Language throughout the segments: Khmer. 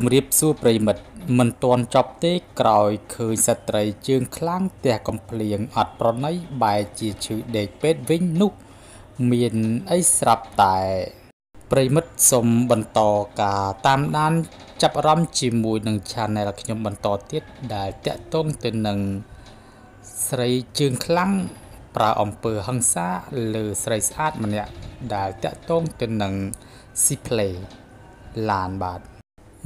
ជំរាបសួរប្រិមិត្តមិនទាន់ចប់ទេក្រោយឃើញស្ត្រីជើងខ្លាំងទះកំភ្លៀងអត់ប្រណីបែរជាឈឺដេកពេទ្យវិញនោះ មានអីស្រាប់តែប្រិមិត្តសូមបន្តការតាមដាន ចាប់អារម្មណ៍ជាមួយនឹង Channel ខ្ញុំបន្តទៀតដែលតាក់ទងទៅនឹងស្រីជើងខ្លាំងប្រើអំពើហិង្សាលើស្រីស្អាតម្នាក់ដែលតាក់ទងទៅនឹង Cplay ឡានបាទ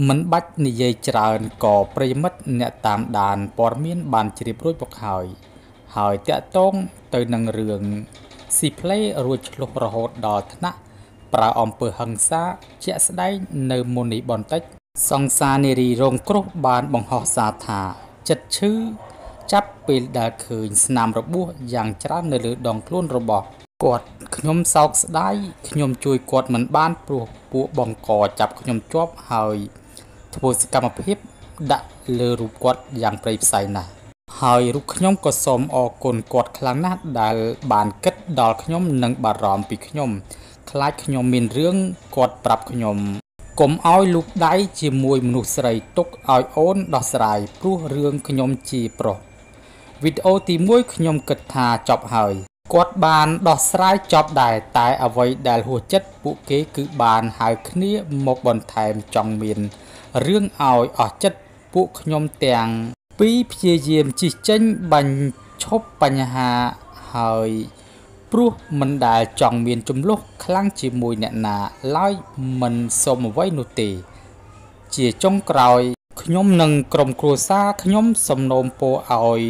មិនបាច់និយាយច្រើនក៏ប្រិមិត្តអ្នកតាមដានព័ត៌មានបានជ្រាបរួចមកហើយហើយតាក់ទងទៅនឹងរឿង Cplay រួចឆ្លុះរហូតដល់ថ្នាក់ប្រើអំពើហិង្សាជាក់ស្ដែងនៅមុននេះបន្តិច សង្សារនារីរងគ្រោះបានបង្ហោះសារថាចិត្តឈឺចាប់ពេលដែលឃើញស្នាមរបួសយ៉ាងច្រើននៅលើដងខ្លួនរបស់គាត់ខ្ញុំសោកស្ដាយខ្ញុំជួយគាត់មិនបានព្រោះពួកបង្កចាប់ខ្ញុំជាប់ហើយ ធ្វើសកម្មភាព ដាក់លើរូបគាត់យ៉ាងព្រៃផ្សៃណាស់ហើយរូបខ្ញុំក៏សូមអរគុណគាត់ខ្លាំងណាស់ដែលបានគិតដល់ខ្ញុំនិងបារម្ភពីខ្ញុំខ្លាចខ្ញុំមានរឿងគាត់ប្រាប់ខ្ញុំកុំឲ្យលូកដៃជាមួយមនុស្សស្រីទុកឲ្យអូនដោះស្រាយព្រោះរឿងខ្ញុំជាប្រុសវីដេអូទី1ខ្ញុំគិតថាចប់ហើយគាត់បានដោះស្រាយចប់ដែរតែអ្វីដែលហួសចិត្តពួកគេគឺបានហៅគ្នាមកបន្ថែមចង់មាន រឿងឲ្យអស់ចិត្តពួកខ្ញុំទាំងពីរព្យាយាមជិះចេញបាញ់ឈប់បញ្ហាហើយព្រោះមិនដែលចង់មានចំនួនខ្លាំងជាមួយអ្នកណាឡើយមិនសុំអ្វីនោះទេ ជាចុងក្រោយខ្ញុំនិងក្រុមគ្រួសារខ្ញុំសំណូមពរឲ្យ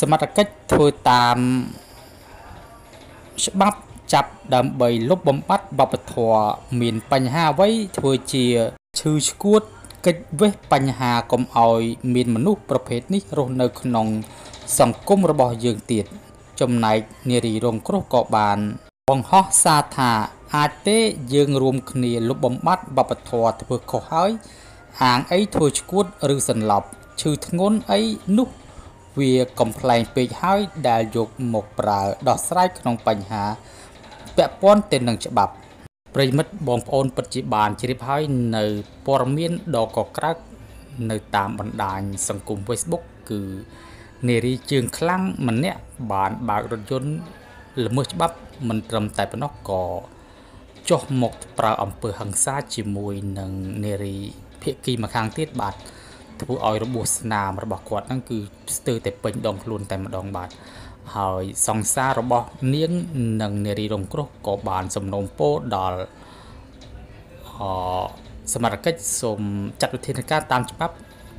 សមត្ថកិច្ចធ្វើតាមច្បាប់ចាប់ដើម្បីលុបបំបាត់វប្បធម៌មានបញ្ហាអ្វីធ្វើជា ឈឺឆ្កួតកិច្ចវេះបញ្ហាកុំឲ្យមានមនុស្សប្រភេទនេះរស់នៅក្នុង សង្គមរបស់យើងទៀតចំណែកនារីរងគ្រោះក៏បានបង្ហោះសារថាអាចទេយើងរួមគ្នាលុបបំបាត់វប្បធម៌ធ្វើខុសហើយ អាងអីធ្វើឈួតឬសន្លប់ឈឺធ្ងន់អីនោះវាកំ pl ែងពេកហើយដែលយកមកប្រើដោះស្រាយក្នុងបញ្ហាពាក់ព័ន្ធទៅនឹងច្បាប់ ប្រិមិត្តបងប្អូនពិតជាបានជ្រាបហើយនៅព័ត៌មានដ៏កក្រើកនៅតាមបណ្ដាញសង្គម Facebook គឺនារីជើងខ្លាំងម្នាក់បានបើករថយន្តល្មើសច្បាប់មិនត្រឹមតែប៉ុណ្ណោះក៏ចុះមកប្រើអំពើហិង្សាជាមួយនឹងនារីភៀកគីម្ខាងទៀតបាទធ្វើឲ្យរបួសស្នាមរបស់គាត់ហ្នឹងគឺស្ទើរតែពេញដងខ្លួនតែម្ដងបាទ ហើយសង្សាររបស់នាងនិងនារីរងគ្រោះក៏បានសំណូមពរដល់អសមត្ថកិច្ចសូមចាត់វិធានការតាមច្បាប់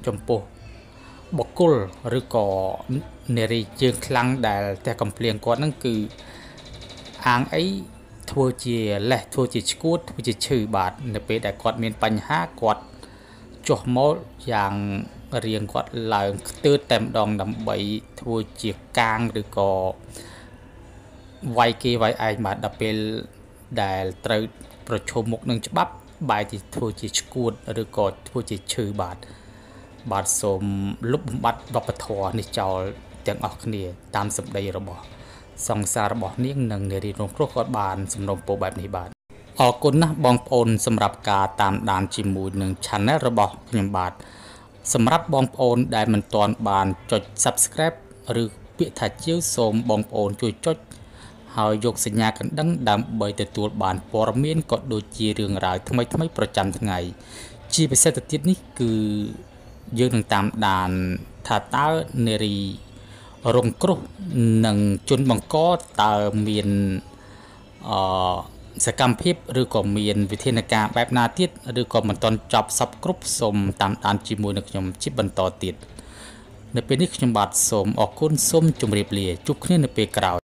ចំពោះបុគ្គលឬក៏នារីជើងខ្លាំងដែលតែកំភ្លៀងគាត់ហ្នឹងគឺអាងអីធ្វើជាលេះធ្វើជាឈួតធ្វើជាឈឺបាទនៅពេលដែលគាត់មានបញ្ហាគាត់ចុះមកយ៉ាង រៀងគាត់ឡើងខ្ទើតតែម្ដងដើម្បីធ្វើជាកាងឬក៏វាយគេវាយឯងបាទដល់ពេលដែលត្រូវប្រឈមមុខនឹងច្បាប់ បែរជាធ្វើជាឈួតឬក៏ធ្វើជាឈឺបាទបាទសូមលុបបំបាត់វប្បធម៌នេះចោលទាំងអស់គ្នា តាមសម្ដីរបស់ សង្សាររបស់នាងនិងនារីរងគ្រោះគាត់បានសំណូមពរបែបនេះបាទអរគុណណាស់បងប្អូនសម្រាប់ការតាមដានជាមួយនឹង Channel របស់ខ្ញុំបាទ សម្រាប់បងប្អូនដែលមិនទាន់បានចុច Subscribe ឬពាក្យថាជាវសូមបងប្អូនជួយចុចហើយយកសញ្ញាកណ្ដឹងដើម្បីទទួលបានព័ត៌មានក៏ដូចជារឿងរ៉ាវថ្មីថ្មីប្រចាំថ្ងៃ ជាពិសេសទៅទៀតនេះគឺយើងនឹងតាមដានថាតើនារីរងគ្រោះនិងជនបង្កតើមានអឺ សកម្មភាពឬក៏មានវិធានការបែបណាទៀតឬក៏មិនទាន់ចប់សពគ្រប់សូមតាមដានជាមួយនឹងខ្ញុំជាបន្តទៀតនៅពេលនេះខ្ញុំបាទសូមអរគុណសូមជម្រាបលាជួបគ្នានៅពេលក្រោយ